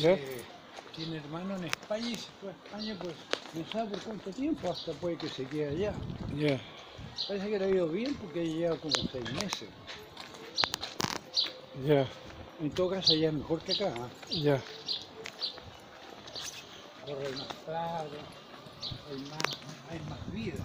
Tiene hermano en España y se fue a España, pues no sabe por cuánto tiempo, hasta puede que se quede allá. Ya. Parece que le ha ido bien porque ha llegado como seis meses. Ya. En todo caso, allá es mejor que acá. ¿ah? Ya. Corre más claro, hay más, hay más vida.